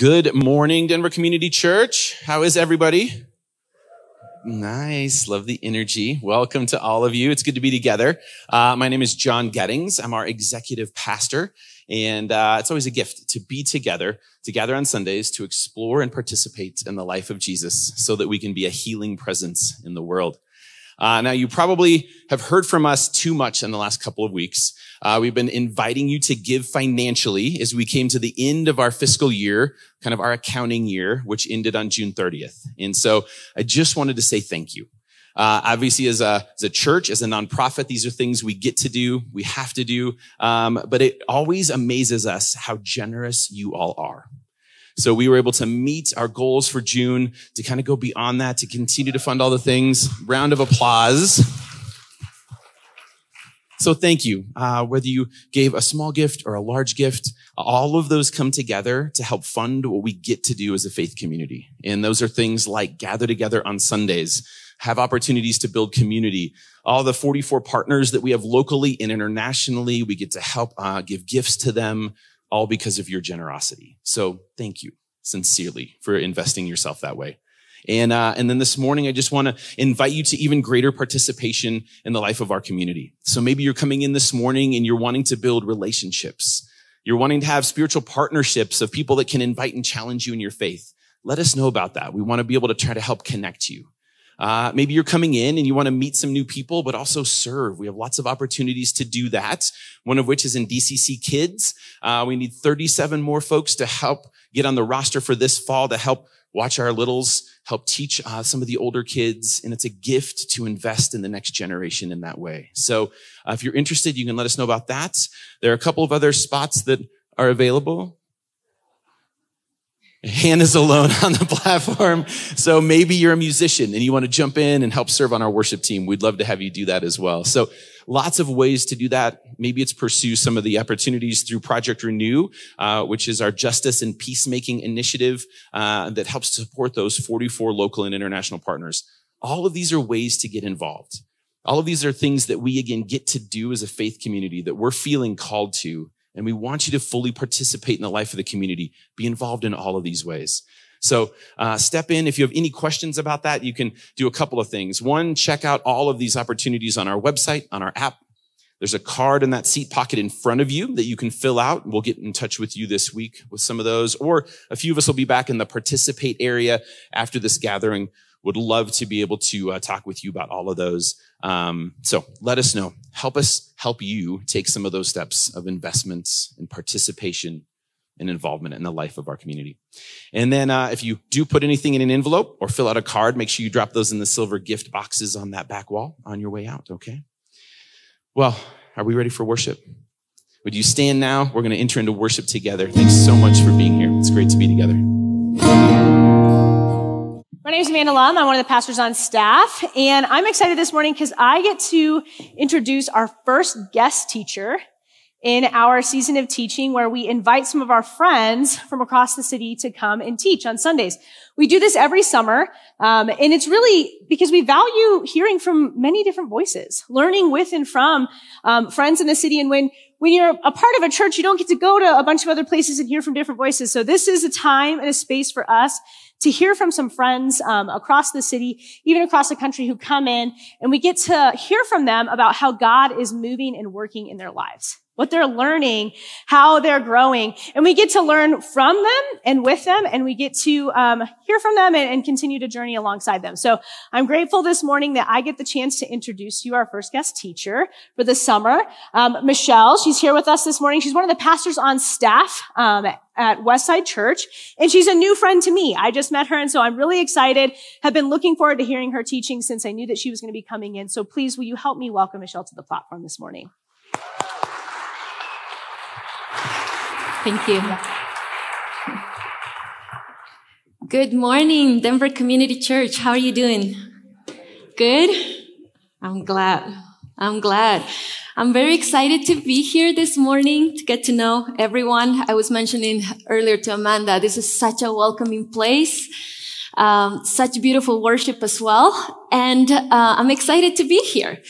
Good morning, Denver Community Church. How is everybody? Nice. Love the energy. Welcome to all of you. It's good to be together. Uh, my name is John Gettings. I'm our executive pastor. And uh, it's always a gift to be together, to gather on Sundays, to explore and participate in the life of Jesus so that we can be a healing presence in the world. Uh, now, you probably have heard from us too much in the last couple of weeks. Uh, we've been inviting you to give financially as we came to the end of our fiscal year, kind of our accounting year, which ended on June 30th. And so I just wanted to say thank you. Uh, obviously, as a, as a church, as a nonprofit, these are things we get to do, we have to do. Um, but it always amazes us how generous you all are. So we were able to meet our goals for June to kind of go beyond that, to continue to fund all the things. Round of applause. So thank you. Uh, whether you gave a small gift or a large gift, all of those come together to help fund what we get to do as a faith community. And those are things like gather together on Sundays, have opportunities to build community. All the 44 partners that we have locally and internationally, we get to help uh, give gifts to them, all because of your generosity. So thank you sincerely for investing yourself that way. And, uh, and then this morning, I just want to invite you to even greater participation in the life of our community. So maybe you're coming in this morning and you're wanting to build relationships. You're wanting to have spiritual partnerships of people that can invite and challenge you in your faith. Let us know about that. We want to be able to try to help connect you. Uh, maybe you're coming in and you want to meet some new people, but also serve. We have lots of opportunities to do that. One of which is in DCC Kids. Uh, we need 37 more folks to help get on the roster for this fall to help watch our littles, help teach uh, some of the older kids, and it's a gift to invest in the next generation in that way. So uh, if you're interested, you can let us know about that. There are a couple of other spots that are available. Hannah's alone on the platform. So maybe you're a musician and you want to jump in and help serve on our worship team. We'd love to have you do that as well. So lots of ways to do that. Maybe it's pursue some of the opportunities through Project Renew, uh, which is our justice and peacemaking initiative uh, that helps support those 44 local and international partners. All of these are ways to get involved. All of these are things that we again get to do as a faith community that we're feeling called to and we want you to fully participate in the life of the community, be involved in all of these ways. So uh, step in. If you have any questions about that, you can do a couple of things. One, check out all of these opportunities on our website, on our app. There's a card in that seat pocket in front of you that you can fill out. We'll get in touch with you this week with some of those. Or a few of us will be back in the participate area after this gathering. Would love to be able to uh, talk with you about all of those. Um, so let us know. Help us help you take some of those steps of investments and participation and involvement in the life of our community. And then uh, if you do put anything in an envelope or fill out a card, make sure you drop those in the silver gift boxes on that back wall on your way out, okay? Well, are we ready for worship? Would you stand now? We're going to enter into worship together. Thanks so much for being here. It's great to be together. My name is Amanda Lum. I'm one of the pastors on staff, and I'm excited this morning because I get to introduce our first guest teacher in our season of teaching where we invite some of our friends from across the city to come and teach on Sundays. We do this every summer, um, and it's really because we value hearing from many different voices, learning with and from um, friends in the city. And when when you're a part of a church, you don't get to go to a bunch of other places and hear from different voices. So this is a time and a space for us to hear from some friends um, across the city, even across the country who come in, and we get to hear from them about how God is moving and working in their lives what they're learning, how they're growing. And we get to learn from them and with them, and we get to um, hear from them and, and, continue to journey alongside them. So I'm grateful this morning that I get the chance to introduce you our first guest teacher for the summer, um, Michelle. She's here with us this morning. She's one of the pastors on staff um, at Westside Church, and she's a new friend to me. I just met her, and so I'm really excited. Have been looking forward to hearing her teaching since I knew that she was going to be coming in. So please, will you help me welcome Michelle to the platform this morning? Thank you. Good morning, Denver Community Church. How are you doing? Good? I'm glad. I'm glad. I'm very excited to be here this morning to get to know everyone. I was mentioning earlier to Amanda, this is such a welcoming place. Um, such beautiful worship as well. And uh, I'm excited to be here.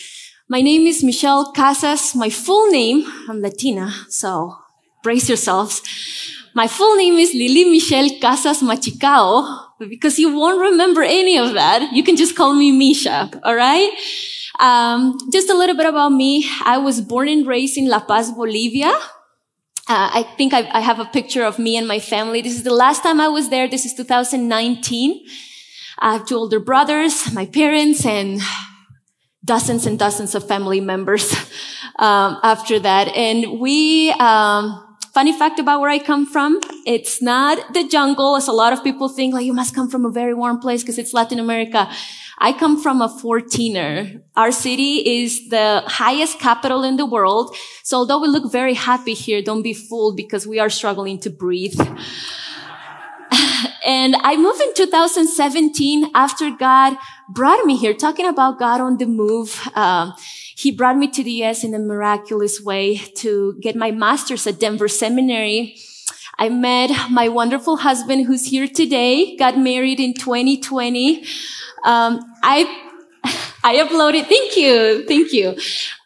My name is Michelle Cazas. My full name, I'm Latina, so brace yourselves. My full name is Lily Michelle Cazas Machicao because you won't remember any of that. You can just call me Misha. All right. Um, just a little bit about me. I was born and raised in La Paz, Bolivia. Uh, I think I, I, have a picture of me and my family. This is the last time I was there. This is 2019. I have two older brothers, my parents, and dozens and dozens of family members um, after that. And we, um, funny fact about where I come from, it's not the jungle, as a lot of people think, like you must come from a very warm place because it's Latin America. I come from a 14er. Our city is the highest capital in the world. So although we look very happy here, don't be fooled because we are struggling to breathe. and I moved in 2017 after God brought me here, talking about God on the move. Um, he brought me to the U.S. in a miraculous way to get my master's at Denver Seminary. I met my wonderful husband who's here today, got married in 2020. Um, I I uploaded, thank you, thank you.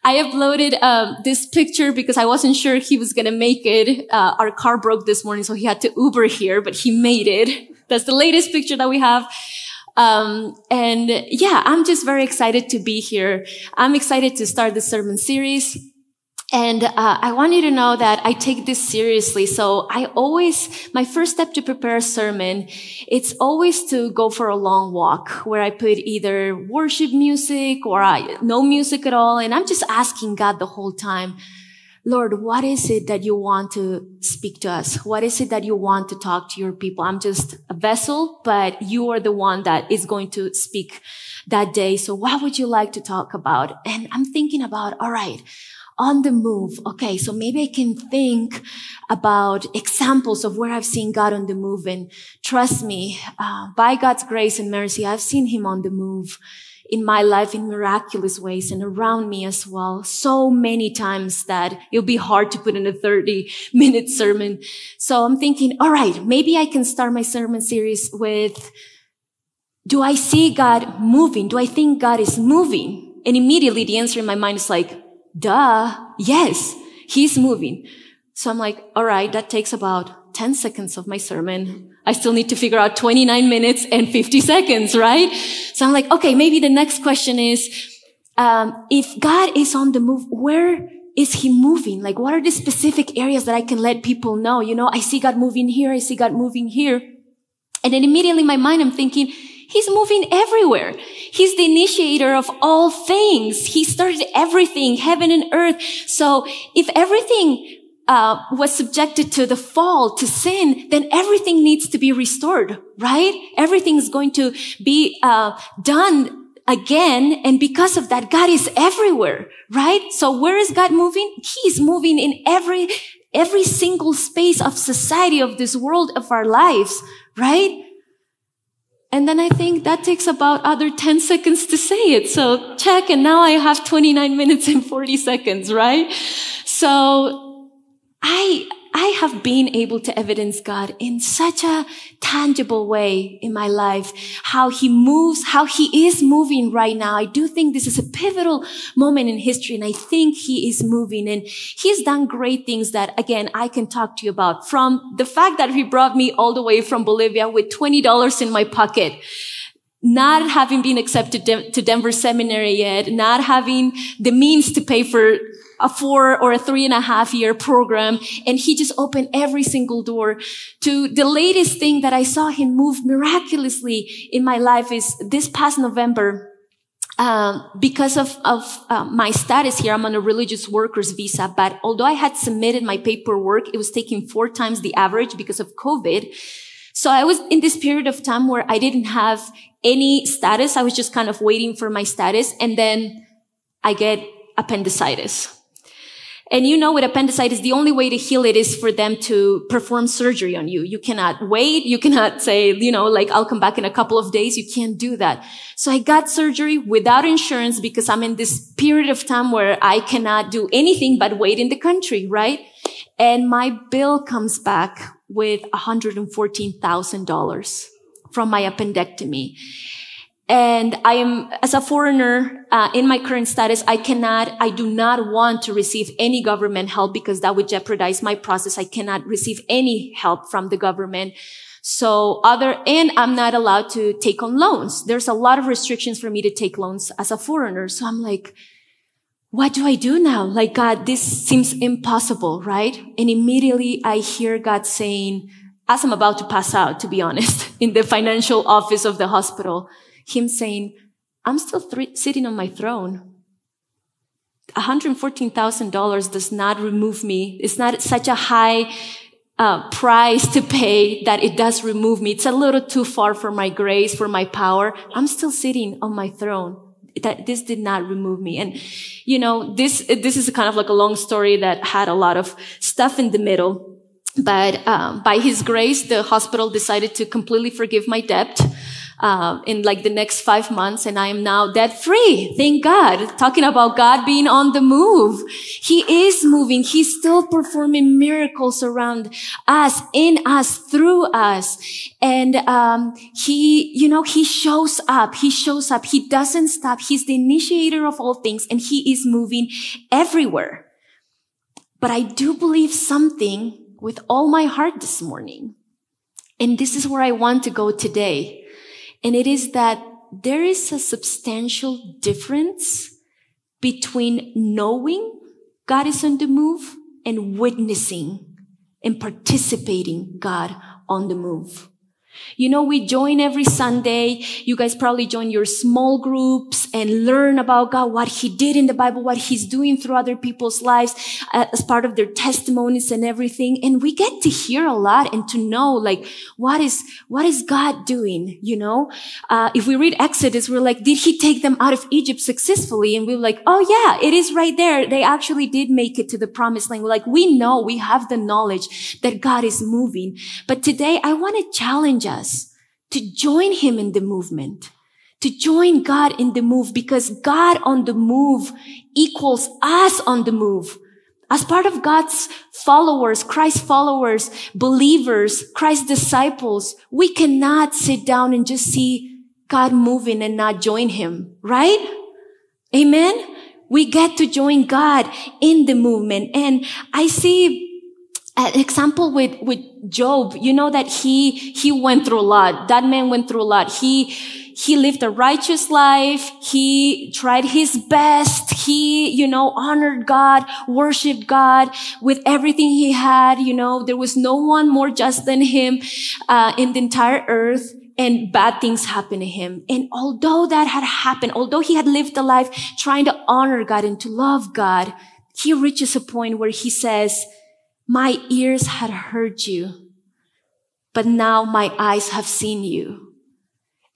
I uploaded uh, this picture because I wasn't sure he was going to make it. Uh, our car broke this morning, so he had to Uber here, but he made it. That's the latest picture that we have. Um, and yeah, I'm just very excited to be here. I'm excited to start the sermon series. And uh, I want you to know that I take this seriously. So I always, my first step to prepare a sermon, it's always to go for a long walk where I put either worship music or I, no music at all. And I'm just asking God the whole time, Lord, what is it that you want to speak to us? What is it that you want to talk to your people? I'm just a vessel, but you are the one that is going to speak that day. So what would you like to talk about? And I'm thinking about, all right, on the move. Okay. So maybe I can think about examples of where I've seen God on the move. And trust me, uh, by God's grace and mercy, I've seen him on the move in my life in miraculous ways and around me as well. So many times that it'll be hard to put in a 30 minute sermon. So I'm thinking, all right, maybe I can start my sermon series with, do I see God moving? Do I think God is moving? And immediately the answer in my mind is like, duh, yes, he's moving. So I'm like, all right, that takes about 10 seconds of my sermon. I still need to figure out 29 minutes and 50 seconds, right? So I'm like, okay, maybe the next question is, um, if God is on the move, where is he moving? Like, what are the specific areas that I can let people know? You know, I see God moving here. I see God moving here. And then immediately in my mind, I'm thinking, He's moving everywhere. He's the initiator of all things. He started everything, heaven and earth. So if everything uh, was subjected to the fall, to sin, then everything needs to be restored, right? Everything's going to be uh, done again. And because of that, God is everywhere, right? So where is God moving? He's moving in every, every single space of society, of this world, of our lives, right? And then I think that takes about other 10 seconds to say it. So check. And now I have 29 minutes and 40 seconds, right? So I, I have been able to evidence God in such a tangible way in my life, how he moves, how he is moving right now. I do think this is a pivotal moment in history and I think he is moving and he's done great things that again, I can talk to you about from the fact that he brought me all the way from Bolivia with $20 in my pocket not having been accepted to Denver Seminary yet, not having the means to pay for a four or a three and a half year program. And he just opened every single door to the latest thing that I saw him move miraculously in my life is this past November. Um, because of, of uh, my status here, I'm on a religious workers visa. But although I had submitted my paperwork, it was taking four times the average because of COVID. So I was in this period of time where I didn't have any status. I was just kind of waiting for my status. And then I get appendicitis. And you know, with appendicitis, the only way to heal it is for them to perform surgery on you. You cannot wait. You cannot say, you know, like, I'll come back in a couple of days. You can't do that. So I got surgery without insurance because I'm in this period of time where I cannot do anything but wait in the country, right? And my bill comes back with $114,000 from my appendectomy. And I am, as a foreigner, uh, in my current status, I cannot, I do not want to receive any government help because that would jeopardize my process. I cannot receive any help from the government. So other, and I'm not allowed to take on loans. There's a lot of restrictions for me to take loans as a foreigner. So I'm like, what do I do now? Like, God, this seems impossible, right? And immediately I hear God saying, as I'm about to pass out, to be honest, in the financial office of the hospital, him saying, I'm still sitting on my throne. $114,000 does not remove me. It's not such a high uh, price to pay that it does remove me. It's a little too far for my grace, for my power. I'm still sitting on my throne. That this did not remove me. And, you know, this, this is kind of like a long story that had a lot of stuff in the middle. But, um, by his grace, the hospital decided to completely forgive my debt uh, in like the next five months and I am now debt free. Thank God. Talking about God being on the move. He is moving. He's still performing miracles around us, in us, through us. And, um, he, you know, he shows up. He shows up. He doesn't stop. He's the initiator of all things and he is moving everywhere. But I do believe something with all my heart this morning. And this is where I want to go today. And it is that there is a substantial difference between knowing God is on the move and witnessing and participating God on the move. You know, we join every Sunday. You guys probably join your small groups and learn about God, what he did in the Bible, what he's doing through other people's lives uh, as part of their testimonies and everything. And we get to hear a lot and to know like, what is, what is God doing? You know, uh, if we read Exodus, we're like, did he take them out of Egypt successfully? And we're like, oh yeah, it is right there. They actually did make it to the promised land. We're like, we know we have the knowledge that God is moving. But today I want to challenge us to join him in the movement, to join God in the move because God on the move equals us on the move. As part of God's followers, Christ followers, believers, Christ disciples, we cannot sit down and just see God moving and not join him, right? Amen. We get to join God in the movement. And I see an example with, with Job, you know that he, he went through a lot. That man went through a lot. He, he lived a righteous life. He tried his best. He, you know, honored God, worshiped God with everything he had. You know, there was no one more just than him, uh, in the entire earth and bad things happened to him. And although that had happened, although he had lived a life trying to honor God and to love God, he reaches a point where he says, my ears had heard you, but now my eyes have seen you.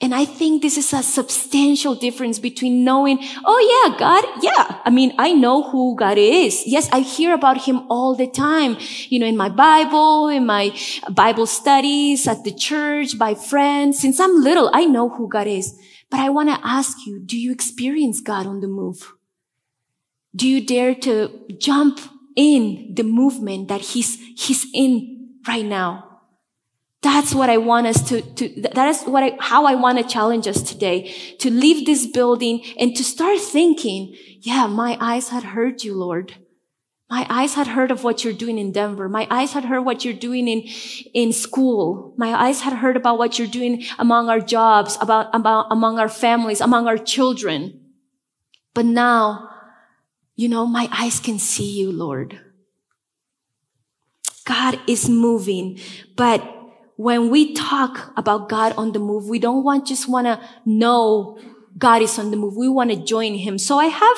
And I think this is a substantial difference between knowing, oh yeah, God, yeah. I mean, I know who God is. Yes, I hear about him all the time. You know, in my Bible, in my Bible studies, at the church, by friends. Since I'm little, I know who God is. But I want to ask you, do you experience God on the move? Do you dare to jump in the movement that he's, he's in right now. That's what I want us to, to that is what I, how I want to challenge us today to leave this building and to start thinking, yeah, my eyes had heard you, Lord. My eyes had heard of what you're doing in Denver. My eyes had heard what you're doing in, in school. My eyes had heard about what you're doing among our jobs, about, about, among our families, among our children. But now you know, my eyes can see you, Lord. God is moving, but when we talk about God on the move, we don't want just want to know God is on the move. We want to join him. So I have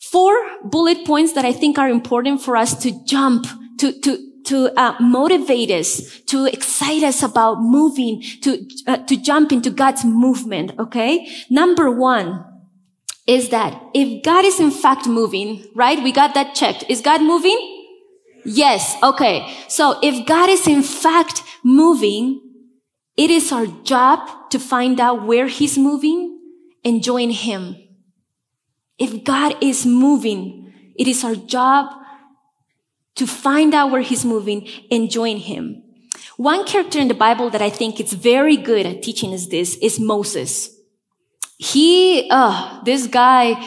four bullet points that I think are important for us to jump, to, to, to uh, motivate us, to excite us about moving, to, uh, to jump into God's movement. Okay. Number one, is that if God is in fact moving, right? We got that checked. Is God moving? Yes. Okay. So if God is in fact moving, it is our job to find out where he's moving and join him. If God is moving, it is our job to find out where he's moving and join him. One character in the Bible that I think is very good at teaching us this is Moses. He, uh, this guy,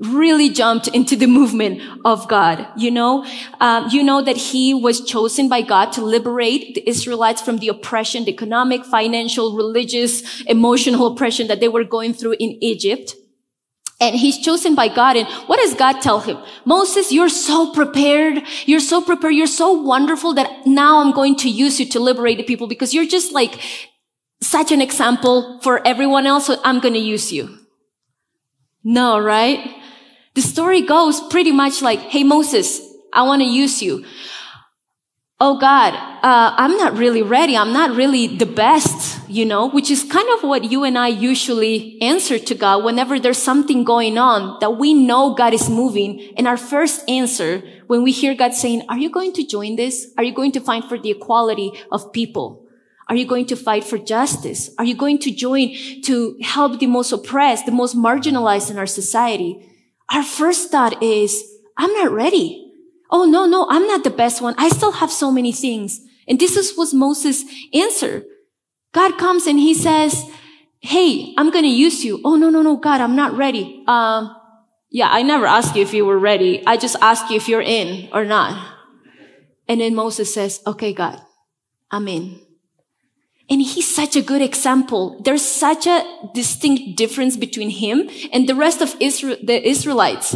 really jumped into the movement of God. You know, um, you know that he was chosen by God to liberate the Israelites from the oppression, the economic, financial, religious, emotional oppression that they were going through in Egypt. And he's chosen by God. And what does God tell him? Moses, you're so prepared. You're so prepared. You're so wonderful that now I'm going to use you to liberate the people because you're just like such an example for everyone else. So I'm going to use you. No, right? The story goes pretty much like, Hey, Moses, I want to use you. Oh God, uh, I'm not really ready. I'm not really the best, you know, which is kind of what you and I usually answer to God whenever there's something going on that we know God is moving. And our first answer when we hear God saying, are you going to join this? Are you going to fight for the equality of people? Are you going to fight for justice? Are you going to join to help the most oppressed, the most marginalized in our society? our first thought is, I'm not ready. Oh, no, no, I'm not the best one. I still have so many things. And this is was Moses' answer. God comes and he says, Hey, I'm going to use you. Oh, no, no, no, God, I'm not ready. Um, yeah, I never asked you if you were ready. I just asked you if you're in or not. And then Moses says, okay, God, I'm in. And he's such a good example. There's such a distinct difference between him and the rest of Israel, the Israelites.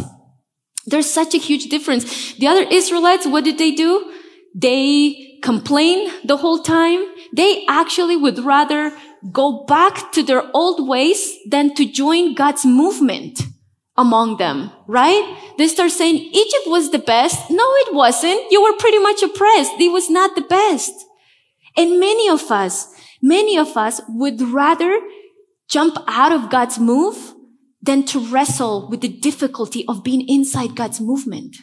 There's such a huge difference. The other Israelites, what did they do? They complain the whole time. They actually would rather go back to their old ways than to join God's movement among them, right? They start saying Egypt was the best. No, it wasn't. You were pretty much oppressed. It was not the best. And many of us, Many of us would rather jump out of God's move than to wrestle with the difficulty of being inside God's movement.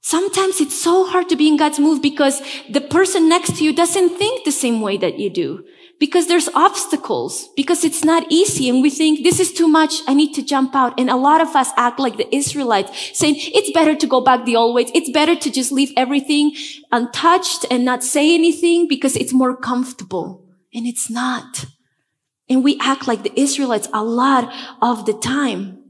Sometimes it's so hard to be in God's move because the person next to you doesn't think the same way that you do because there's obstacles, because it's not easy. And we think this is too much. I need to jump out. And a lot of us act like the Israelites saying it's better to go back the old ways. It's better to just leave everything untouched and not say anything because it's more comfortable. And it's not. And we act like the Israelites a lot of the time.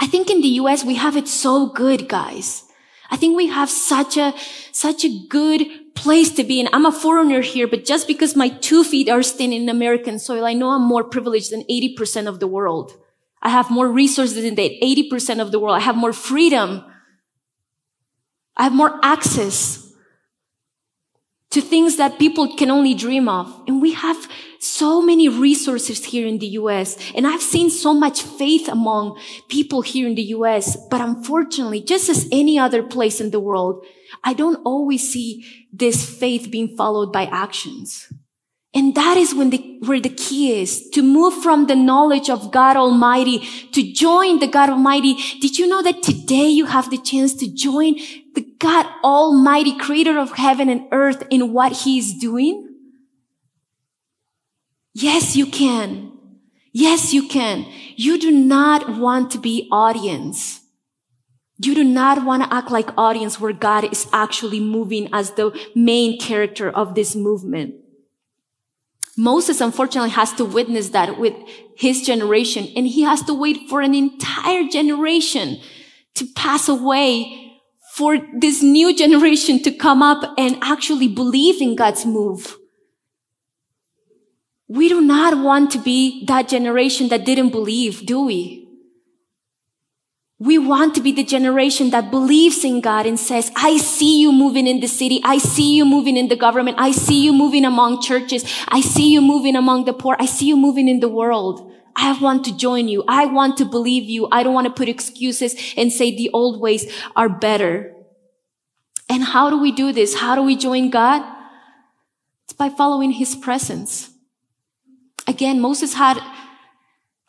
I think in the US, we have it so good, guys. I think we have such a, such a good place to be in. I'm a foreigner here, but just because my two feet are standing in American soil, I know I'm more privileged than 80% of the world. I have more resources than that 80% of the world. I have more freedom. I have more access to things that people can only dream of. And we have so many resources here in the US. And I've seen so much faith among people here in the US. But unfortunately, just as any other place in the world, I don't always see this faith being followed by actions. And that is when the, where the key is to move from the knowledge of God Almighty to join the God Almighty. Did you know that today you have the chance to join the God Almighty, creator of heaven and earth in what he is doing? Yes, you can. Yes, you can. You do not want to be audience. You do not want to act like audience where God is actually moving as the main character of this movement. Moses unfortunately has to witness that with his generation and he has to wait for an entire generation to pass away for this new generation to come up and actually believe in God's move. We do not want to be that generation that didn't believe, do we? We want to be the generation that believes in God and says, I see you moving in the city. I see you moving in the government. I see you moving among churches. I see you moving among the poor. I see you moving in the world. I want to join you. I want to believe you. I don't want to put excuses and say the old ways are better. And how do we do this? How do we join God? It's by following his presence. Again, Moses had,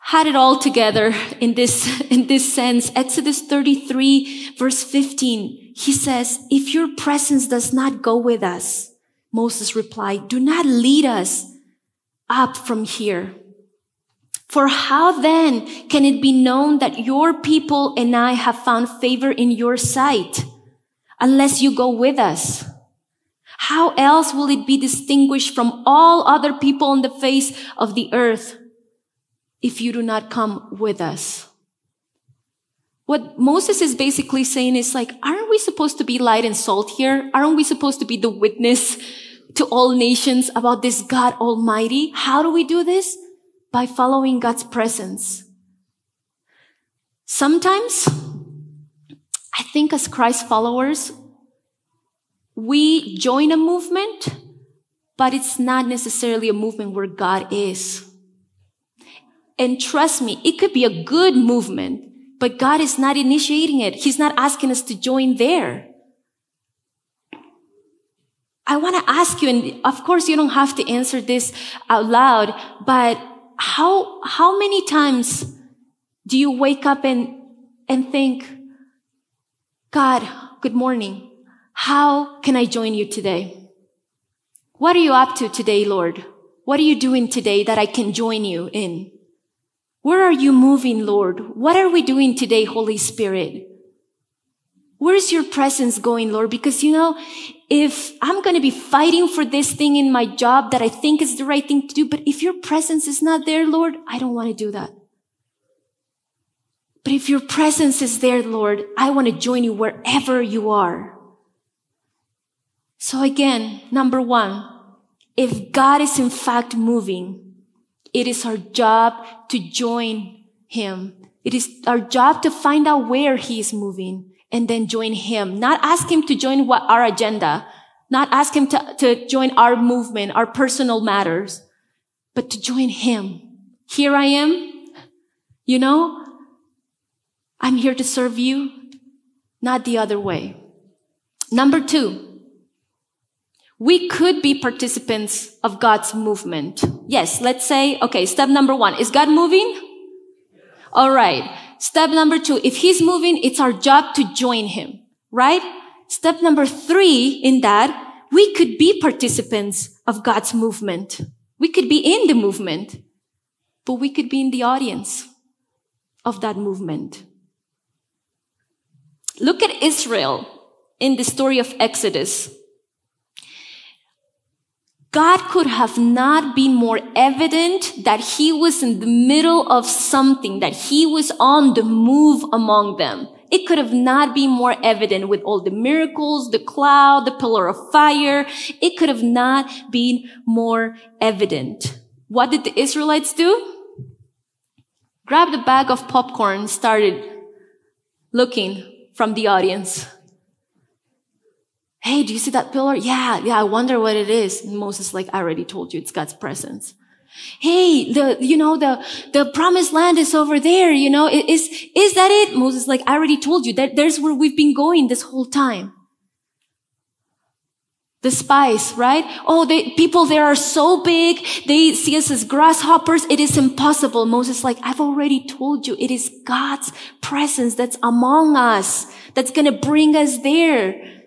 had it all together in this, in this sense. Exodus 33 verse 15, he says, if your presence does not go with us, Moses replied, do not lead us up from here. For how then can it be known that your people and I have found favor in your sight unless you go with us? How else will it be distinguished from all other people on the face of the earth? If you do not come with us. What Moses is basically saying is like, aren't we supposed to be light and salt here? Aren't we supposed to be the witness to all nations about this God Almighty? How do we do this? By following God's presence. Sometimes, I think as Christ followers, we join a movement, but it's not necessarily a movement where God is. And trust me, it could be a good movement, but God is not initiating it. He's not asking us to join there. I want to ask you, and of course you don't have to answer this out loud, but how, how many times do you wake up and, and think, God, good morning. How can I join you today? What are you up to today, Lord? What are you doing today that I can join you in? Where are you moving, Lord? What are we doing today, Holy Spirit? Where's your presence going, Lord? Because you know, if I'm going to be fighting for this thing in my job that I think is the right thing to do, but if your presence is not there, Lord, I don't want to do that. But if your presence is there, Lord, I want to join you wherever you are. So again, number one, if God is in fact moving, it is our job to join him. It is our job to find out where he is moving and then join him. Not ask him to join what our agenda, not ask him to, to join our movement, our personal matters, but to join him. Here I am. You know, I'm here to serve you, not the other way. Number two, we could be participants of God's movement. Yes, let's say, okay, step number one, is God moving? All right. Step number two, if he's moving, it's our job to join him, right? Step number three in that, we could be participants of God's movement. We could be in the movement, but we could be in the audience of that movement. Look at Israel in the story of Exodus. God could have not been more evident that he was in the middle of something, that he was on the move among them. It could have not been more evident with all the miracles, the cloud, the pillar of fire. It could have not been more evident. What did the Israelites do? Grabbed a bag of popcorn, started looking from the audience. Hey, do you see that pillar? Yeah, yeah, I wonder what it is. And Moses like, I already told you it's God's presence. Hey, the, you know, the, the promised land is over there, you know, is, is that it? Moses like, I already told you that there's where we've been going this whole time. The spies, right? Oh, the people there are so big. They see us as grasshoppers. It is impossible. Moses like, I've already told you, it is God's presence that's among us that's going to bring us there.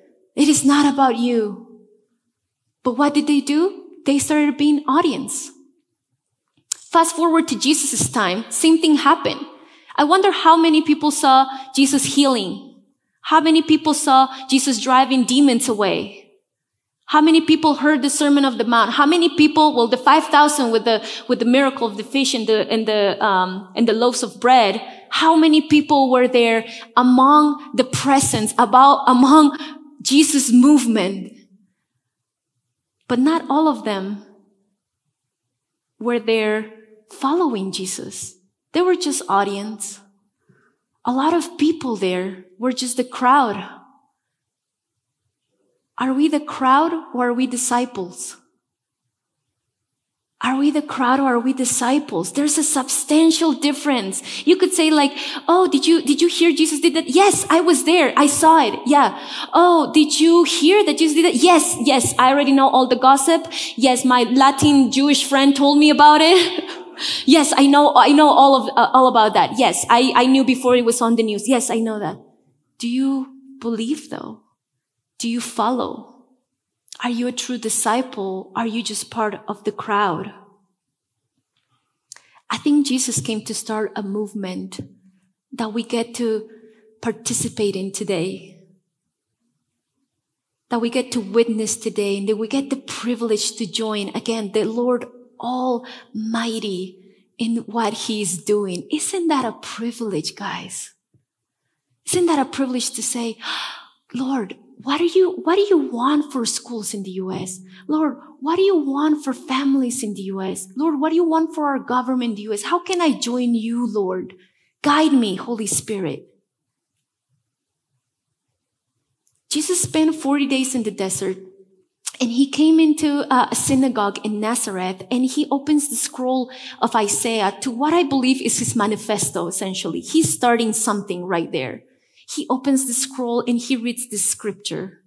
It is not about you. But what did they do? They started being audience. Fast forward to Jesus' time, same thing happened. I wonder how many people saw Jesus healing. How many people saw Jesus driving demons away? How many people heard the Sermon of the Mount? How many people, well, the 5,000 with the, with the miracle of the fish and the, and the, um, and the loaves of bread. How many people were there among the presence, about, among Jesus' movement. But not all of them were there following Jesus. They were just audience. A lot of people there were just the crowd. Are we the crowd or are we disciples? Are we the crowd or are we disciples? There's a substantial difference. You could say like, Oh, did you, did you hear Jesus did that? Yes, I was there. I saw it. Yeah. Oh, did you hear that Jesus did that? Yes, yes. I already know all the gossip. Yes, my Latin Jewish friend told me about it. yes, I know, I know all of, uh, all about that. Yes, I, I knew before it was on the news. Yes, I know that. Do you believe though? Do you follow? Are you a true disciple? Are you just part of the crowd? I think Jesus came to start a movement that we get to participate in today. That we get to witness today and that we get the privilege to join again the Lord Almighty in what he's doing. Isn't that a privilege, guys? Isn't that a privilege to say, Lord, what do you, what do you want for schools in the U.S.? Lord, what do you want for families in the U.S.? Lord, what do you want for our government in the U.S.? How can I join you, Lord? Guide me, Holy Spirit. Jesus spent 40 days in the desert and he came into a synagogue in Nazareth and he opens the scroll of Isaiah to what I believe is his manifesto, essentially. He's starting something right there. He opens the scroll and he reads this scripture.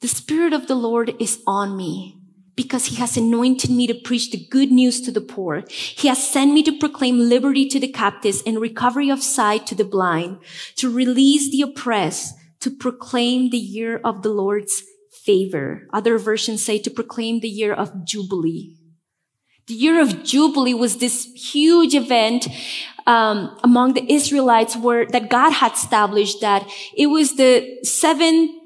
The Spirit of the Lord is on me because he has anointed me to preach the good news to the poor. He has sent me to proclaim liberty to the captives and recovery of sight to the blind, to release the oppressed, to proclaim the year of the Lord's favor. Other versions say to proclaim the year of Jubilee. The year of Jubilee was this huge event um, among the Israelites were that God had established that it was the seven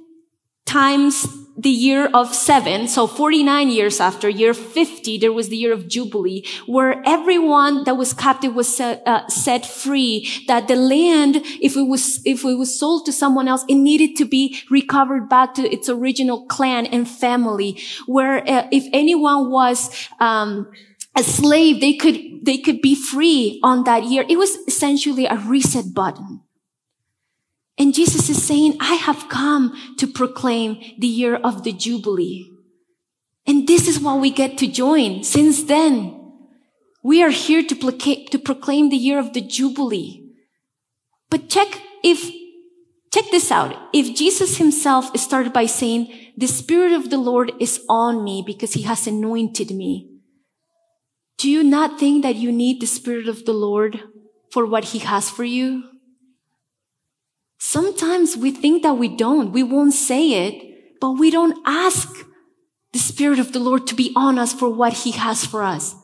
times the year of seven, so 49 years after year 50, there was the year of Jubilee, where everyone that was captive was set, uh, set, free, that the land, if it was, if it was sold to someone else, it needed to be recovered back to its original clan and family, where uh, if anyone was, um, a slave, they could, they could be free on that year. It was essentially a reset button. And Jesus is saying, I have come to proclaim the year of the Jubilee. And this is what we get to join. Since then, we are here to, placa- to proclaim the year of the Jubilee. But check if, check this out. If Jesus himself started by saying, the Spirit of the Lord is on me because he has anointed me. Do you not think that you need the Spirit of the Lord for what he has for you? Sometimes we think that we don't. We won't say it, but we don't ask the Spirit of the Lord to be on us for what He has for us.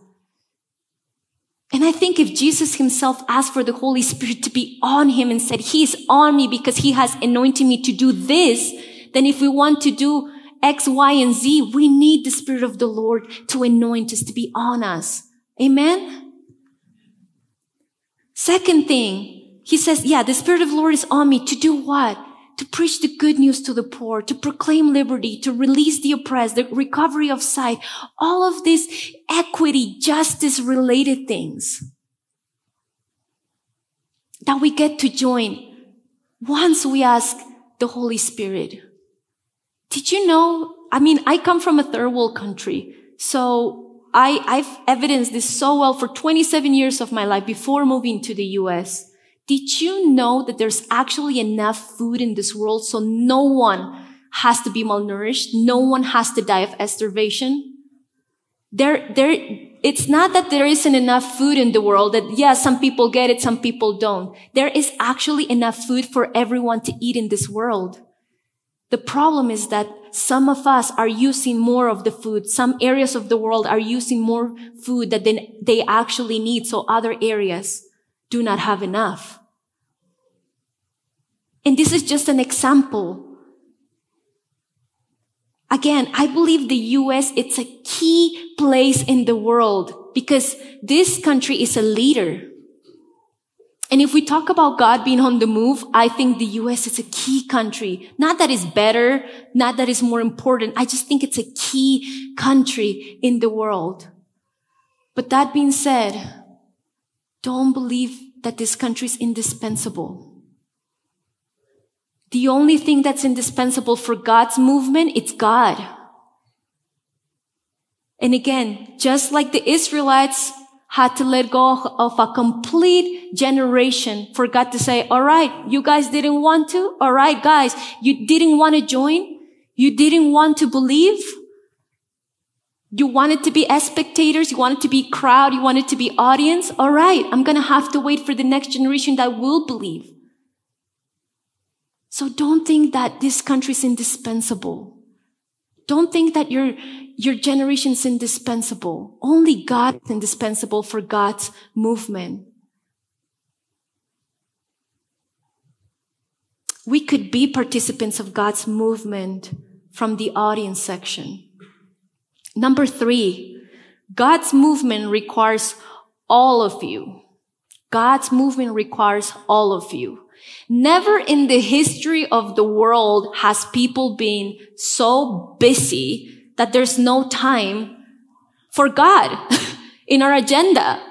And I think if Jesus himself asked for the Holy Spirit to be on him and said, He is on me because He has anointed me to do this, then if we want to do X, Y, and Z, we need the Spirit of the Lord to anoint us, to be on us. Amen? Second thing, he says, yeah, the Spirit of the Lord is on me to do what? To preach the good news to the poor, to proclaim liberty, to release the oppressed, the recovery of sight, all of these equity, justice related things that we get to join once we ask the Holy Spirit. Did you know? I mean, I come from a third world country. So I, I've evidenced this so well for 27 years of my life before moving to the US. Did you know that there's actually enough food in this world so no one has to be malnourished? No one has to die of starvation? There, there, it's not that there isn't enough food in the world that, yeah, some people get it, some people don't. There is actually enough food for everyone to eat in this world. The problem is that some of us are using more of the food. Some areas of the world are using more food that they, they actually need. So other areas do not have enough. And this is just an example. Again, I believe the US, it's a key place in the world because this country is a leader. And if we talk about God being on the move, I think the US is a key country. Not that it's better, not that it's more important. I just think it's a key country in the world. But that being said, don't believe that this country is indispensable. The only thing that's indispensable for God's movement, it's God. And again, just like the Israelites had to let go of a complete generation for God to say, all right, you guys didn't want to. All right, guys, you didn't want to join. You didn't want to believe. You wanted to be spectators. You wanted to be crowd. You wanted to be audience. All right. I'm going to have to wait for the next generation that will believe. So don't think that this country is indispensable. Don't think that your, your generation is indispensable. Only God is indispensable for God's movement. We could be participants of God's movement from the audience section. Number three, God's movement requires all of you. God's movement requires all of you. Never in the history of the world has people been so busy that there's no time for God in our agenda.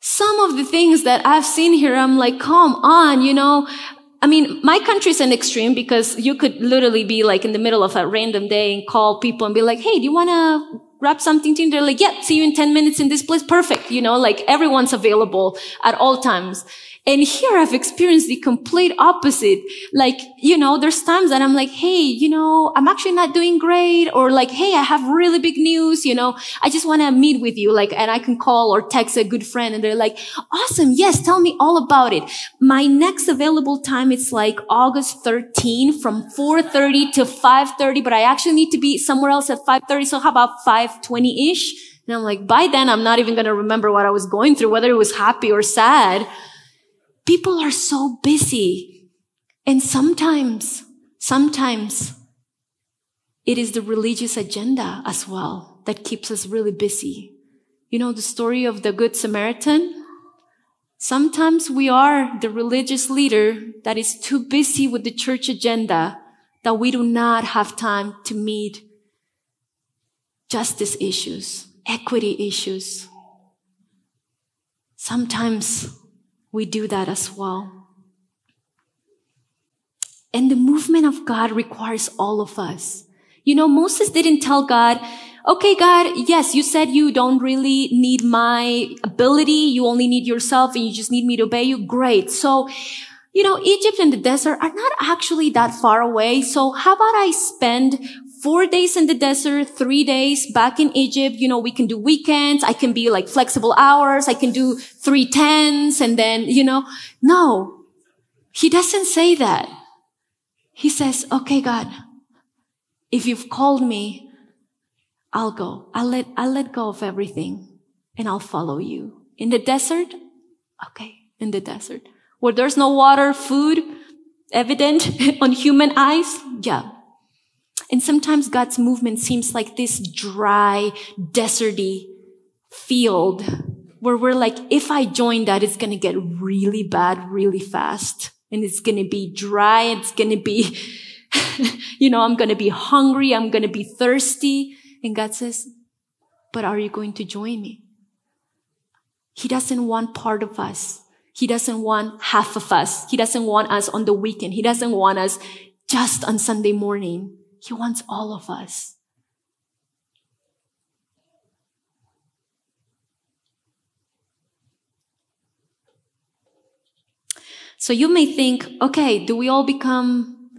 Some of the things that I've seen here, I'm like, come on, you know, I mean, my country's an extreme because you could literally be like in the middle of a random day and call people and be like, Hey, do you want to grab something to? And they're like, yeah, see you in 10 minutes in this place. Perfect. You know, like everyone's available at all times. And here I've experienced the complete opposite. Like, you know, there's times that I'm like, Hey, you know, I'm actually not doing great. Or like, Hey, I have really big news. You know, I just want to meet with you. Like, and I can call or text a good friend and they're like, awesome. Yes. Tell me all about it. My next available time, it's like August 13 from 4.30 to 5.30, but I actually need to be somewhere else at 5.30. So how about 5.20 ish? And I'm like, by then, I'm not even going to remember what I was going through, whether it was happy or sad. People are so busy. And sometimes, sometimes it is the religious agenda as well that keeps us really busy. You know, the story of the Good Samaritan? Sometimes we are the religious leader that is too busy with the church agenda that we do not have time to meet justice issues, equity issues. Sometimes we do that as well. And the movement of God requires all of us. You know, Moses didn't tell God, okay, God, yes, you said you don't really need my ability. You only need yourself and you just need me to obey you. Great. So, you know, Egypt and the desert are not actually that far away. So how about I spend four days in the desert, three days back in Egypt. You know, we can do weekends. I can be like flexible hours. I can do three tens and then, you know, no, he doesn't say that. He says, okay, God, if you've called me, I'll go. I'll let, I'll let go of everything and I'll follow you. In the desert? Okay. In the desert. Where there's no water, food, evident on human eyes? Yeah. And sometimes God's movement seems like this dry, deserty field where we're like, if I join that, it's going to get really bad really fast. And it's going to be dry. It's going to be, you know, I'm going to be hungry. I'm going to be thirsty. And God says, but are you going to join me? He doesn't want part of us. He doesn't want half of us. He doesn't want us on the weekend. He doesn't want us just on Sunday morning. He wants all of us. So you may think, okay, do we all become,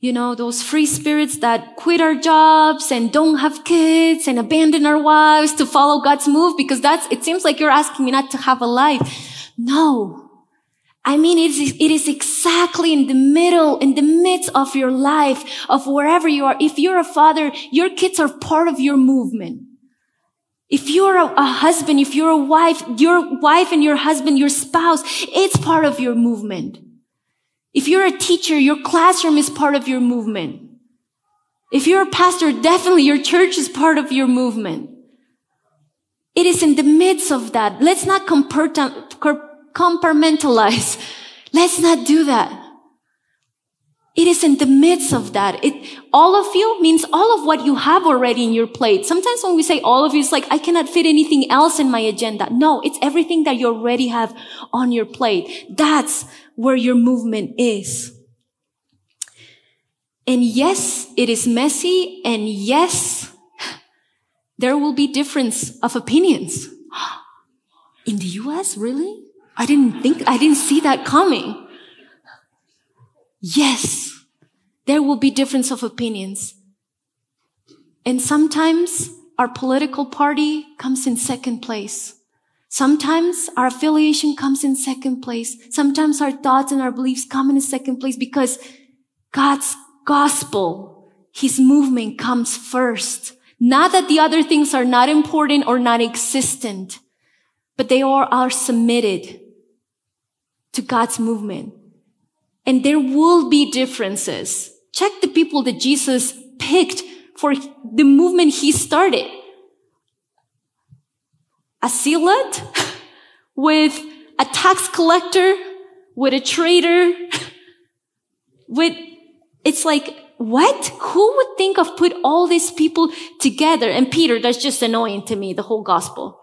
you know, those free spirits that quit our jobs and don't have kids and abandon our wives to follow God's move? Because that's, it seems like you're asking me not to have a life. No. I mean, it is, it is exactly in the middle, in the midst of your life, of wherever you are. If you're a father, your kids are part of your movement. If you're a, a, husband, if you're a wife, your wife and your husband, your spouse, it's part of your movement. If you're a teacher, your classroom is part of your movement. If you're a pastor, definitely your church is part of your movement. It is in the midst of that. Let's not compare, compartmentalize. Let's not do that. It is in the midst of that. It, all of you means all of what you have already in your plate. Sometimes when we say all of you, it's like, I cannot fit anything else in my agenda. No, it's everything that you already have on your plate. That's where your movement is. And yes, it is messy. And yes, there will be difference of opinions. In the U.S., really? I didn't think, I didn't see that coming. Yes, there will be difference of opinions. And sometimes our political party comes in second place. Sometimes our affiliation comes in second place. Sometimes our thoughts and our beliefs come in second place because God's gospel, his movement comes first. Not that the other things are not important or not existent, but they all are submitted to God's movement. And there will be differences. Check the people that Jesus picked for the movement he started. A zealot with a tax collector, with a traitor, with, it's like, what? Who would think of put all these people together? And Peter, that's just annoying to me, the whole gospel.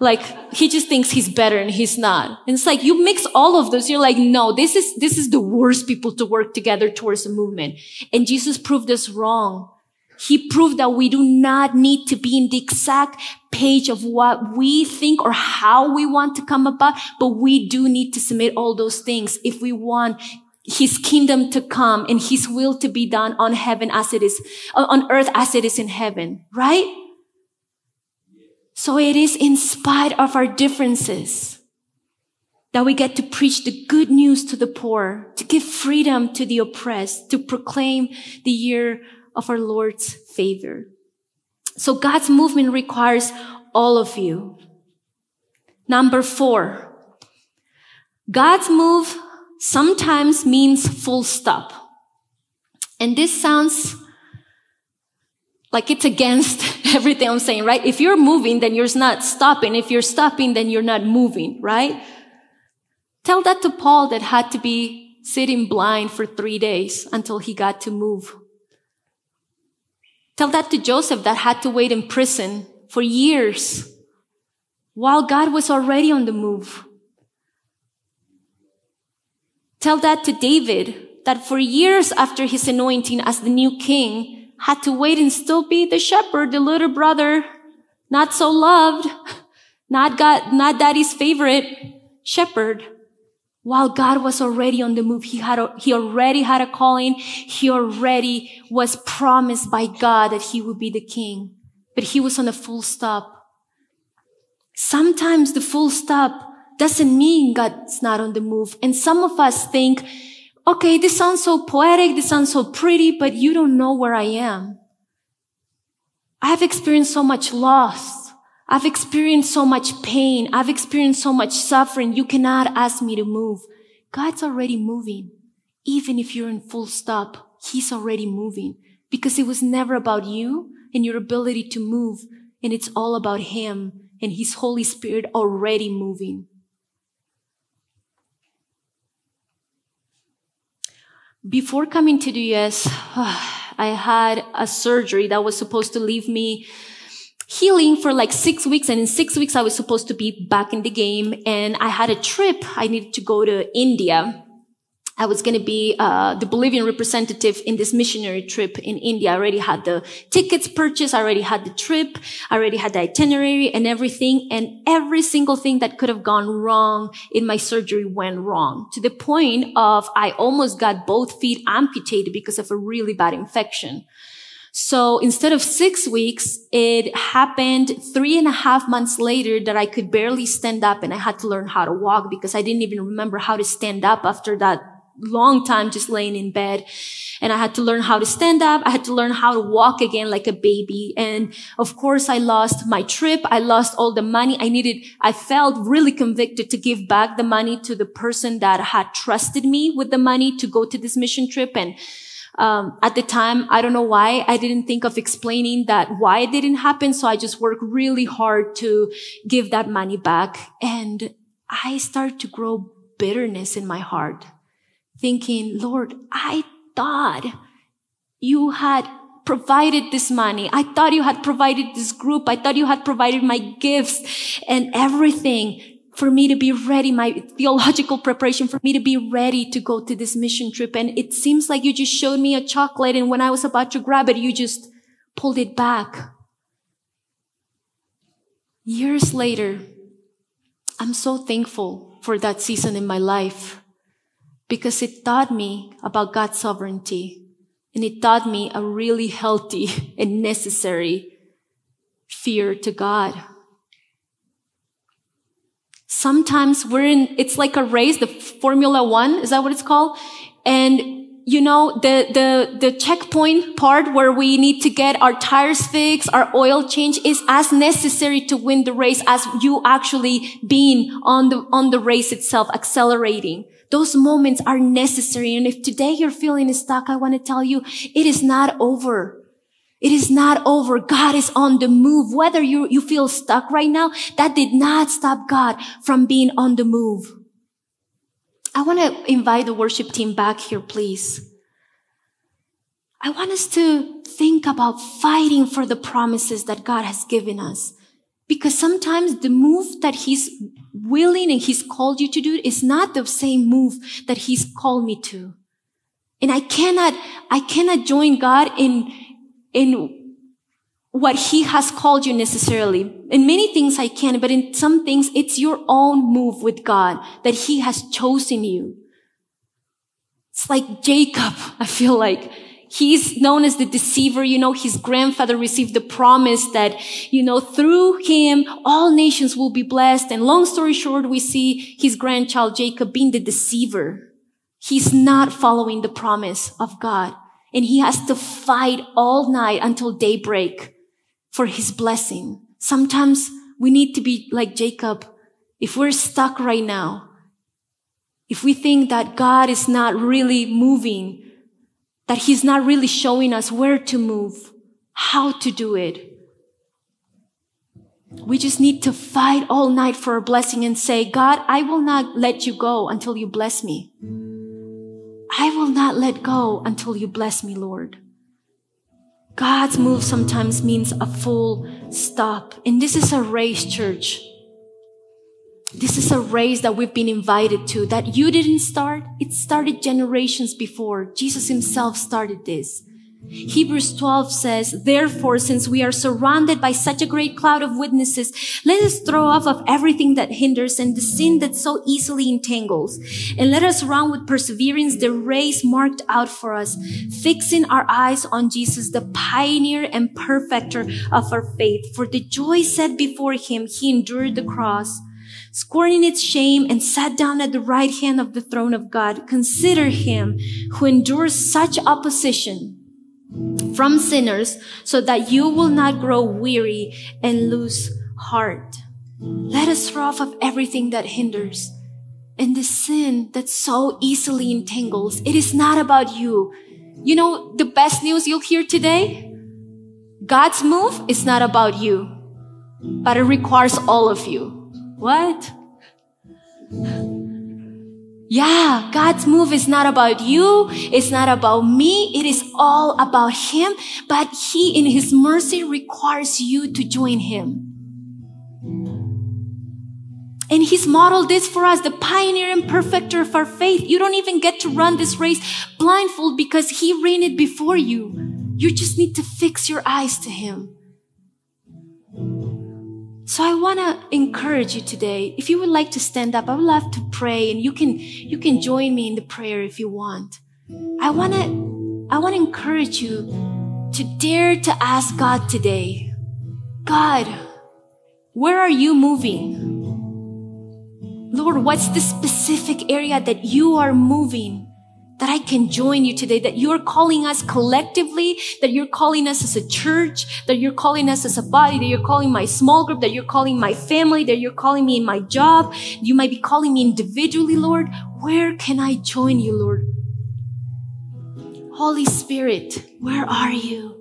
Like, he just thinks he's better and he's not. And it's like, you mix all of those. You're like, no, this is, this is the worst people to work together towards a movement. And Jesus proved us wrong. He proved that we do not need to be in the exact page of what we think or how we want to come about, but we do need to submit all those things if we want his kingdom to come and his will to be done on heaven as it is, on earth as it is in heaven, right? So it is in spite of our differences that we get to preach the good news to the poor, to give freedom to the oppressed, to proclaim the year of our Lord's favor. So God's movement requires all of you. Number four, God's move sometimes means full stop. And this sounds like it's against everything I'm saying, right? If you're moving, then you're not stopping. If you're stopping, then you're not moving, right? Tell that to Paul that had to be sitting blind for three days until he got to move. Tell that to Joseph that had to wait in prison for years while God was already on the move. Tell that to David that for years after his anointing as the new king had to wait and still be the shepherd, the little brother, not so loved, not God, not daddy's favorite shepherd. While God was already on the move, he had, a, he already had a calling. He already was promised by God that he would be the king, but he was on a full stop. Sometimes the full stop doesn't mean God's not on the move. And some of us think, okay, this sounds so poetic. This sounds so pretty, but you don't know where I am. I've experienced so much loss. I've experienced so much pain. I've experienced so much suffering. You cannot ask me to move. God's already moving. Even if you're in full stop, He's already moving because it was never about you and your ability to move. And it's all about Him and His Holy Spirit already moving. Before coming to the US, I had a surgery that was supposed to leave me healing for like six weeks. And in six weeks, I was supposed to be back in the game. And I had a trip. I needed to go to India. I was going to be uh, the Bolivian representative in this missionary trip in India. I already had the tickets purchased. I already had the trip. I already had the itinerary and everything. And every single thing that could have gone wrong in my surgery went wrong to the point of I almost got both feet amputated because of a really bad infection. So instead of six weeks, it happened three and a half months later that I could barely stand up and I had to learn how to walk because I didn't even remember how to stand up after that long time just laying in bed. And I had to learn how to stand up. I had to learn how to walk again like a baby. And of course, I lost my trip. I lost all the money I needed. I felt really convicted to give back the money to the person that had trusted me with the money to go to this mission trip. And um, at the time, I don't know why I didn't think of explaining that why it didn't happen. So I just worked really hard to give that money back. And I started to grow bitterness in my heart, thinking, Lord, I thought you had provided this money. I thought you had provided this group. I thought you had provided my gifts and everything for me to be ready, my theological preparation for me to be ready to go to this mission trip. And it seems like you just showed me a chocolate. And when I was about to grab it, you just pulled it back. Years later, I'm so thankful for that season in my life because it taught me about God's sovereignty and it taught me a really healthy and necessary fear to God. Sometimes we're in, it's like a race, the Formula One, is that what it's called? And you know, the, the, the checkpoint part where we need to get our tires fixed, our oil change is as necessary to win the race as you actually being on the, on the race itself, accelerating. Those moments are necessary. And if today you're feeling stuck, I want to tell you, it is not over. It is not over. God is on the move. Whether you, you feel stuck right now, that did not stop God from being on the move. I want to invite the worship team back here, please. I want us to think about fighting for the promises that God has given us. Because sometimes the move that He's willing and He's called you to do is not the same move that He's called me to. And I cannot, I cannot join God in, in what He has called you necessarily. In many things I can, but in some things it's your own move with God that He has chosen you. It's like Jacob, I feel like. He's known as the deceiver. You know, his grandfather received the promise that, you know, through him, all nations will be blessed. And long story short, we see his grandchild Jacob being the deceiver. He's not following the promise of God. And he has to fight all night until daybreak for his blessing. Sometimes we need to be like Jacob. If we're stuck right now, if we think that God is not really moving, that he's not really showing us where to move, how to do it. We just need to fight all night for a blessing and say, God, I will not let you go until you bless me. I will not let go until you bless me, Lord. God's move sometimes means a full stop. And this is a race, church. This is a race that we've been invited to that you didn't start. It started generations before. Jesus himself started this. Hebrews 12 says, Therefore, since we are surrounded by such a great cloud of witnesses, let us throw off of everything that hinders and the sin that so easily entangles. And let us run with perseverance the race marked out for us, fixing our eyes on Jesus, the pioneer and perfecter of our faith. For the joy set before him, he endured the cross scorning its shame and sat down at the right hand of the throne of God. Consider him who endures such opposition from sinners so that you will not grow weary and lose heart. Let us throw off of everything that hinders and the sin that so easily entangles. It is not about you. You know, the best news you'll hear today? God's move is not about you, but it requires all of you. What? Yeah, God's move is not about you. It's not about me. It is all about Him. But He, in His mercy, requires you to join Him. And He's modeled this for us, the pioneer and perfecter of our faith. You don't even get to run this race blindfold because He ran it before you. You just need to fix your eyes to Him. So I want to encourage you today. If you would like to stand up, I would love to pray and you can, you can join me in the prayer if you want. I want to, I want to encourage you to dare to ask God today, God, where are you moving? Lord, what's the specific area that you are moving? That I can join you today, that you're calling us collectively, that you're calling us as a church, that you're calling us as a body, that you're calling my small group, that you're calling my family, that you're calling me in my job. You might be calling me individually, Lord. Where can I join you, Lord? Holy Spirit, where are you?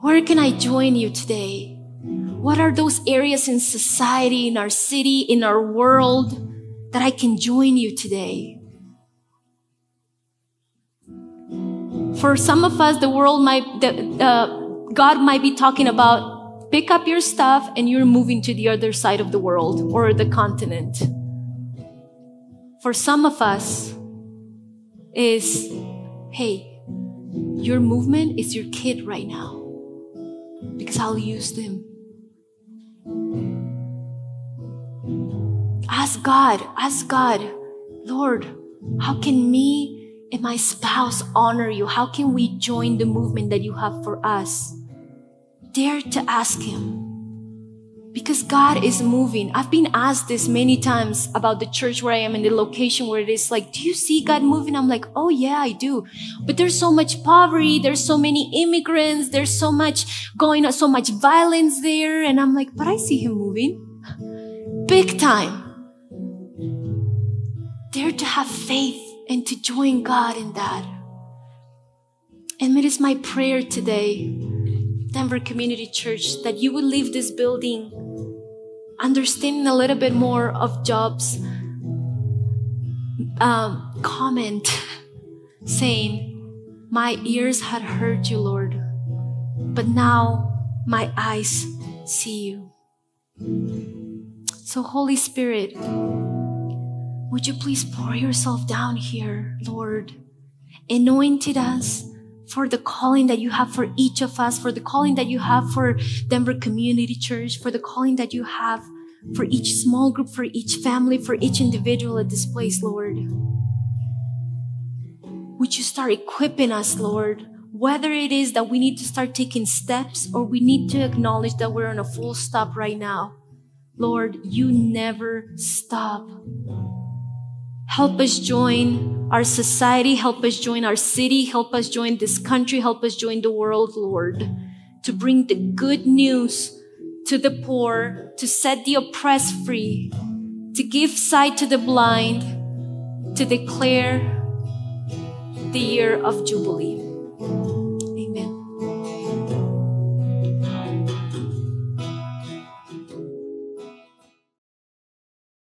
Where can I join you today? What are those areas in society, in our city, in our world that I can join you today? For some of us, the world might, uh, God might be talking about pick up your stuff and you're moving to the other side of the world or the continent. For some of us, is hey, your movement is your kid right now because I'll use them. Ask God, ask God, Lord, how can me and my spouse honor you? How can we join the movement that you have for us? Dare to ask Him. Because God is moving. I've been asked this many times about the church where I am and the location where it is like, do you see God moving? I'm like, oh yeah, I do. But there's so much poverty. There's so many immigrants. There's so much going on, so much violence there. And I'm like, but I see Him moving. Big time. Dare to have faith and to join God in that. And it is my prayer today Denver Community Church, that you would leave this building understanding a little bit more of Job's um, comment saying, My ears had heard you, Lord, but now my eyes see you. So, Holy Spirit, would you please pour yourself down here, Lord? Anointed us for the calling that you have for each of us, for the calling that you have for Denver Community Church, for the calling that you have for each small group, for each family, for each individual at this place, Lord. Would you start equipping us, Lord? Whether it is that we need to start taking steps or we need to acknowledge that we're on a full stop right now. Lord, you never stop. Help us join our society. Help us join our city. Help us join this country. Help us join the world, Lord, to bring the good news to the poor, to set the oppressed free, to give sight to the blind, to declare the year of Jubilee.